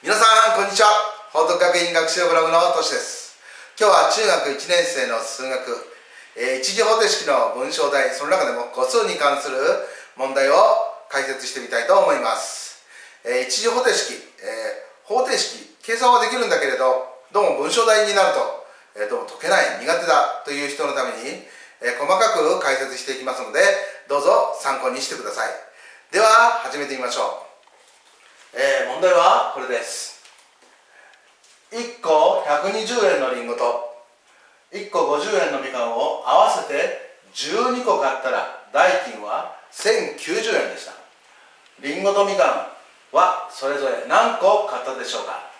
皆さんこんにちは。報徳学院学習ブログのとしです。今日は中学1年生の数学、えー、一次方程式の文章題その中でも個数に関する問題を解説してみたいと思います、えー、一次方程式、えー、方程式計算はできるんだけれどどうも文章題になると、えどうも解けない苦手だという人のために、え細かく解説していきますのでどうぞ参考にしてください。では始めてみましょう。えー、問題はこれです。1個120円のりんごと1個50円のみかんを合わせて12個買ったら代金は1090円でした。りんごとみかんはそれぞれ何個買ったでしょうか。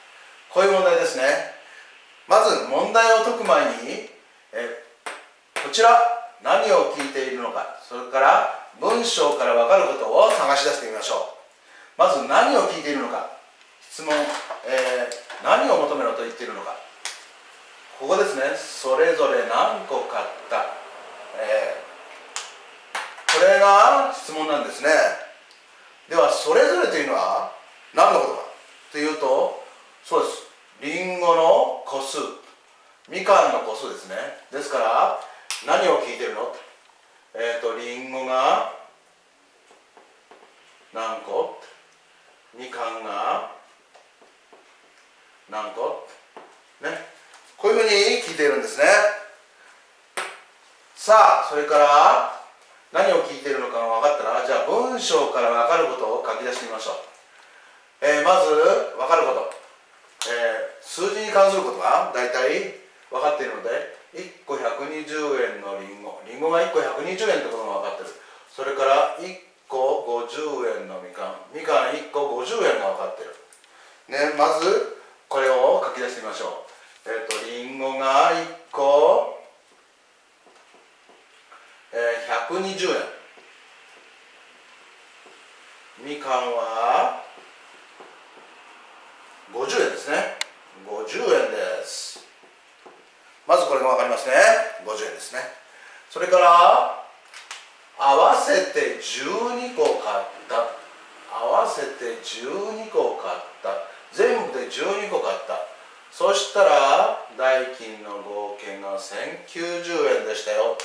こういう問題ですね。まず問題を解く前にえこちら何を聞いているのかそれから文章から分かることを探し出してみましょう。まず何を聞いているのか。質問、えー、何を求めろと言っているのか。ここですね。それぞれ何個買った、えー、これが質問なんですね。ではそれぞれというのは何のことか。というとそうです。りんごの個数。みかんの個数ですね。ですから何を聞いてるの？えっ、ー、とりんごが何個みかんが何個ねこうふうに聞いているんですね。さあそれから何を聞いているのかが分かったらじゃあ文章から分かることを書き出してみましょう、えー、まず分かること、えー、数字に関することが大体分かっているので1個120円のりんご。りんごが1個120円ってことが分かってる。それから1個50円のみかん。みかん1個50円が分かってる。ねまずこれを書き出してみましょう。えっ、ー、とりんごが1個、えー、120円。みかんは。50円ですね。50円です。まずこれが分かりますね。50円ですね。それから合わせて12個買った。合わせて12個買った。全部で12個買った。そしたら代金の合計が1090円でしたよ、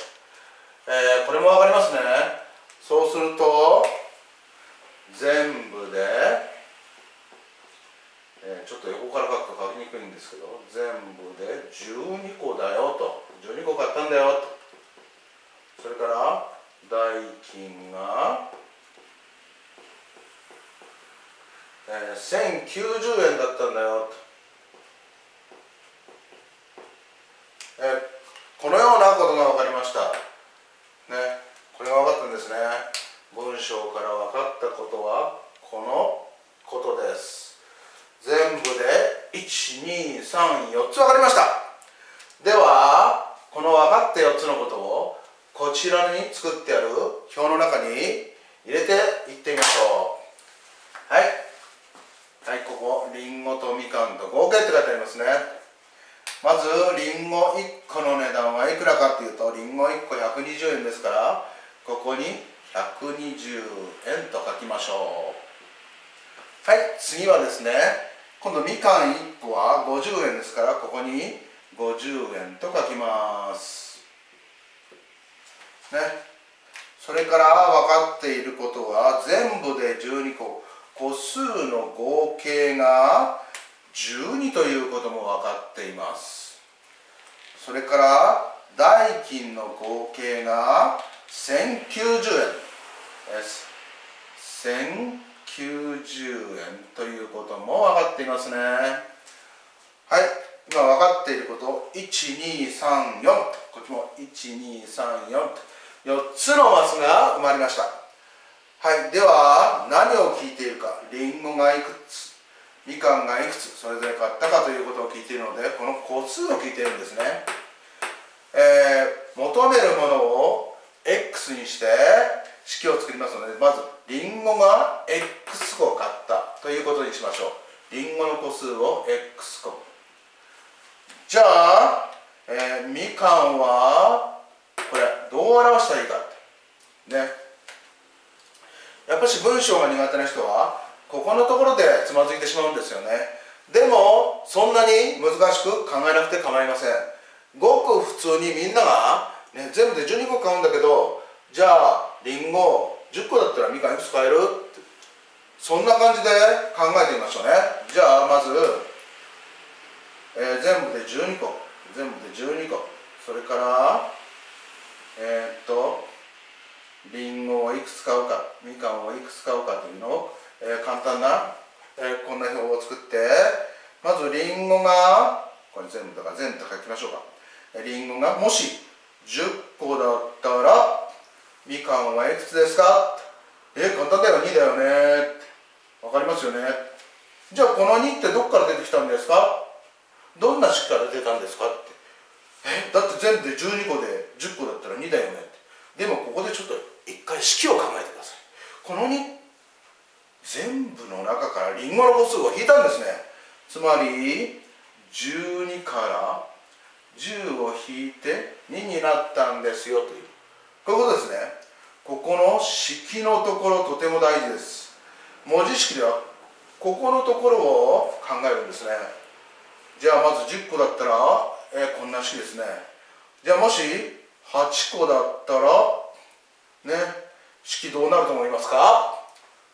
えー、これも分かりますね。そうすると全部で、えー、ちょっと横から書くと書きにくいんですけど全部で12個だよと。12個買ったんだよと。それから代金が、えー、1090円だったんだよえー、このようなことが分かりました。ね。これが分かったんですね。文章から分かったことはこのことです。全部で1234つ分かりました。ではこの分かった4つのことをこちらに作ってある表の中に入れていってみましょう。はい。はいここりんごとみかんと合計って書いてありますね。まずりんご1個の値段はいくらかっていうとりんご1個120円ですからここに120円と書きましょう。はい次はですね今度みかん1個は50円ですからここに50円と書きます。ね。それから分かっていることは全部で12個。個数の合計が12ということも分かっています。それから代金の合計が1090円。です1090円ということも分かっていますね。はい今分かっていること1234こっちも1234 4つのマスが生まれました。はいでは何を聞いているか。りんごがいくつ？みかんがいくつそれぞれ買ったかということを聞いているのでこの個数を聞いているんですね。えー、求めるものを X にして式を作りますのでまずりんごが X 個買ったということにしましょう。りんごの個数を X 個じゃあ、えー、みかんはこれどう表したらいいかね。やっぱし文章が苦手な人はここのところでつまずいてしまうんですよね。でもそんなに難しく考えなくて構いません。ごく普通にみんなが、ね、全部で12個買うんだけどじゃありんご10個だったらみかんいくつ買える？ってそんな感じで考えてみましょうね。じゃあまず、えー、全部で12個。全部で12個。それからえー、っとりんごをいくつ買うかみかんをいくつ買うかというのを、えー、簡単な、えー、こんな表を作ってまずりんごがこれ全部だから全部書きましょうか。りんごがもし10個だったらみかんはいくつですか？え簡単だよ。2だよねわかりますよねじゃあこの2ってどこから出てきたんですか？どんな式から出たんですかって。えだって全部で12個で10個だったら2だよねって。でもここでちょっと一回式を考えてください。この2全部の中からリンゴの個数を引いたんですね。つまり12から10を引いて2になったんですよという。こういうことですね。ここの式のところとても大事です。文字式ではここのところを考えるんですね。じゃあまず10個だったら、えー、こんな式ですね。じゃあもし8個だったらね式どうなると思いますか？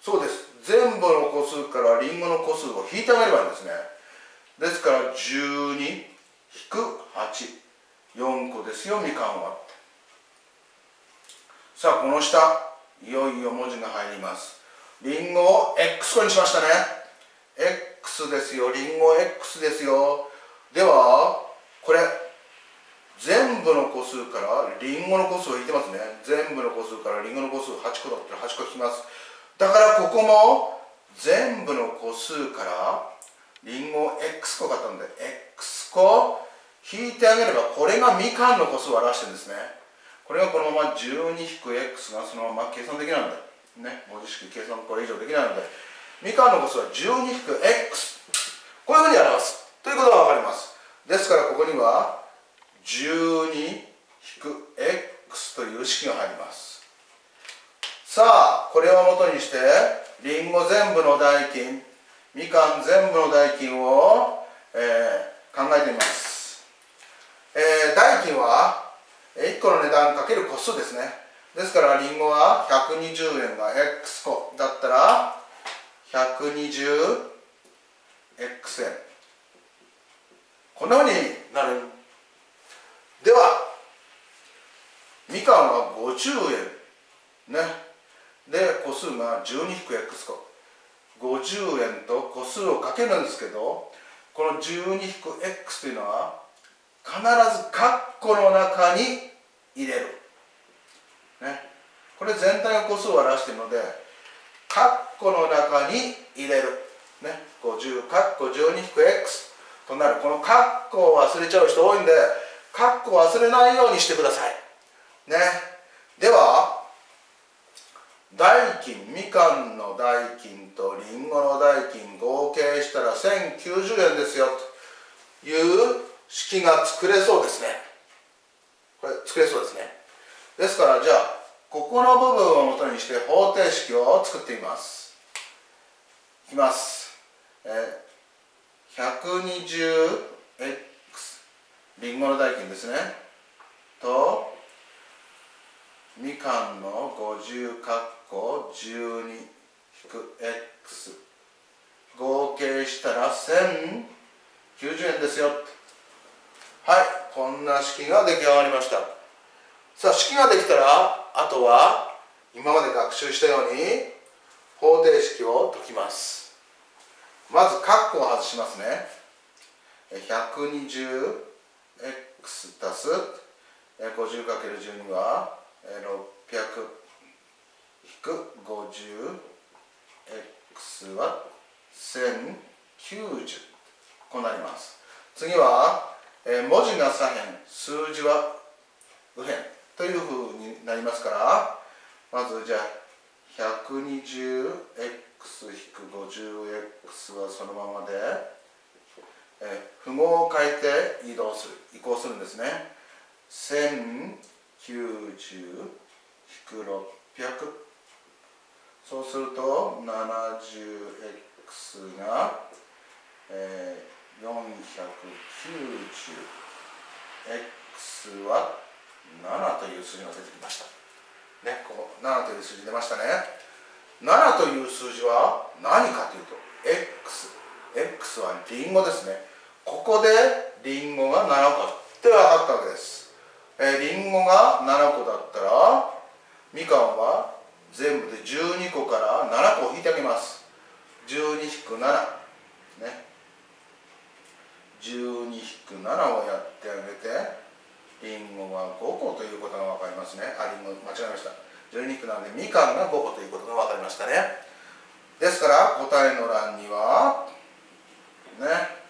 そうです。全部の個数からリンゴの個数を引いてあげればいいんですね。ですから12引く84個ですよみかんは。さあこの下いよいよ文字が入ります。リンゴを X 個にしましたね。X ですよリンゴ X ですよ。ではこれ全部の個数からリンゴの個数を引いてますね。全部の個数からリンゴの個数8個だったら8個引きます。だからここも全部の個数からリンゴを X 個買ったので X 個引いてあげればこれがみかんの個数を表してるんですね。これがこのまま 12-x がそのまま計算できないのでね文字式計算これ以上できないのでみかんの個数は 12-x こういうふうに表す。ということが分かります。ですからここには 12-x という式が入ります。さあこれをもとにしてりんご全部の代金みかん全部の代金を、えー、考えてみます、えー、代金は1個の値段かける個数ですね。ですからりんごは120円が X 個。だったら 120x 円。こんなふうになる。ではみかんは50円。ね。で個数が 12-x 個50円と個数をかけるんですけどこの 12-x というのは必ず括弧の中に入れる、ね、これ全体の個数を表しているので括弧の中に入れる、ね、50括弧 12-x となる。この括弧を忘れちゃう人多いんで括弧忘れないようにしてください。ね、では代金みかんの代金とりんごの代金合計したら1090円ですよ。という式が作れそうですね。これ作れそうですね。ですからじゃあここの部分をもとにして方程式を作ってみます。いきます。え 120x りんごの代金ですね。とみかんの50括弧 12-x 合計したら1090円ですよ。はいこんな式が出来上がりました。さあ式ができたらあとは今まで学習したように方程式を解きます。まず括弧を外しますね。120x 足す。50×12 は600 50x は1090こうなります。次は、え文字が左辺数字は右辺。というふうになりますからまずじゃあ 120x-50x はそのままで、え符号を変えて移動する。移行するんですね。1090-600そうすると 70x が、えー、490x は7という数字が出てきました。ねここ7という数字出ましたね。7という数字は何かというと x x はリンゴですね。ここでリンゴが7個って分かったわけです、えー、リンゴが7個だったらみかんは全部で12個から7個引いてあげます。12-7ね。12-7をやってあげてリンゴが5個ということが分かりますね。あリンゴ間違えました。12-7なのでみかんが5個ということが分かりましたね。ですから答えの欄にはね。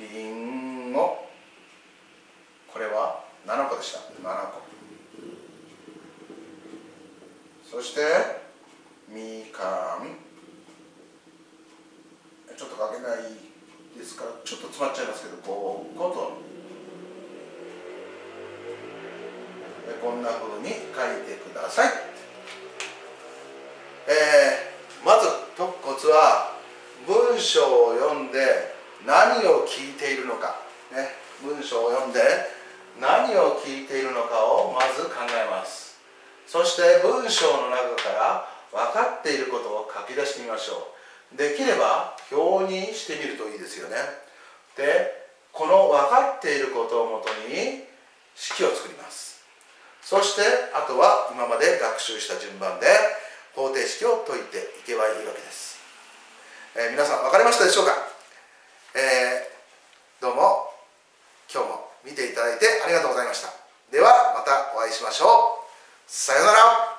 りんごこれは7個でした。7個。そしてみかん。ちょっと書けないですか？らちょっと詰まっちゃいますけど5個と。こんなふうに書いてください。えー、まず特コツは文章を読んで何を聞いているのか、ね、文章を読んで何を聞いているのかをまず考えます。そして文章の中から分かっていることを書き出してみましょう。できれば表にしてみるといいですよね。でこの分かっていることをもとに式を作ります。そしてあとは今まで学習した順番で方程式を解いていけばいいわけです、えー、皆さん分かりましたでしょうか？えー、どうも。今日も見ていただいてありがとうございました。ではまたお会いしましょう。さようなら。